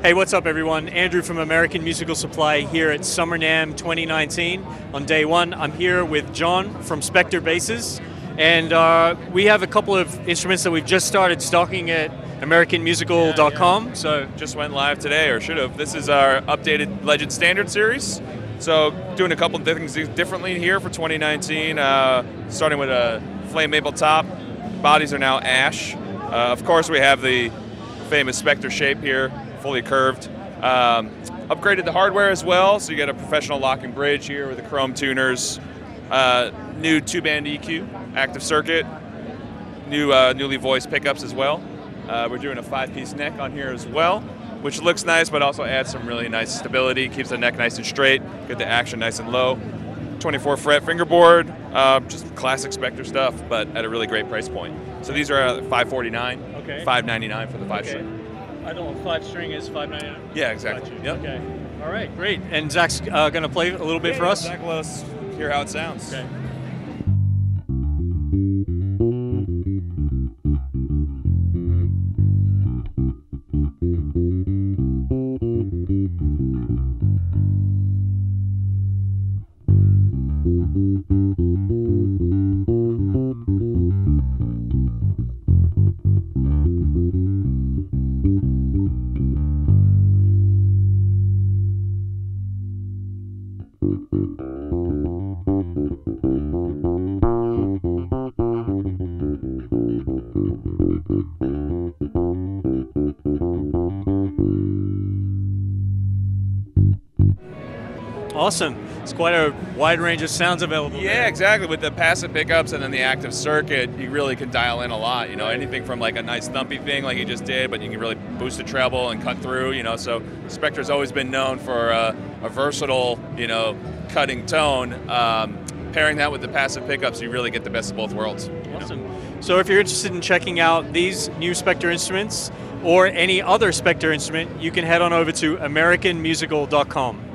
Hey, what's up, everyone? Andrew from American Musical Supply here at Summer NAMM 2019. On day one, I'm here with John from Spector Basses, and uh, we have a couple of instruments that we've just started stocking at AmericanMusical.com. Yeah, yeah. So, just went live today, or should have. This is our updated Legend Standard series. So, doing a couple of things differently here for 2019. Uh, starting with a flame maple top. Bodies are now ash. Uh, of course, we have the famous Spector shape here fully curved. Um, upgraded the hardware as well, so you get a professional locking bridge here with the chrome tuners. Uh, new two-band EQ, active circuit, new uh, newly voiced pickups as well. Uh, we're doing a five-piece neck on here as well, which looks nice, but also adds some really nice stability. Keeps the neck nice and straight, get the action nice and low. 24 fret fingerboard, uh, just classic Spector stuff, but at a really great price point. So these are 549, Okay. 599 for the five Okay. string. I don't know, five string is 599. Yeah, exactly. Yep. Okay. All right, great. And Zach's uh, going to play a little bit for us. Zach, let us hear how it sounds. Okay. Awesome. It's quite a wide range of sounds available. Yeah, there. exactly. With the passive pickups and then the active circuit, you really can dial in a lot. You know, anything from like a nice thumpy thing like you just did, but you can really boost the treble and cut through. You know, so Spector's always been known for uh, a versatile, you know, cutting tone. Um, pairing that with the passive pickups, you really get the best of both worlds. you know. Awesome. So if you're interested in checking out these new Spector instruments or any other Spector instrument, you can head on over to AmericanMusical.com.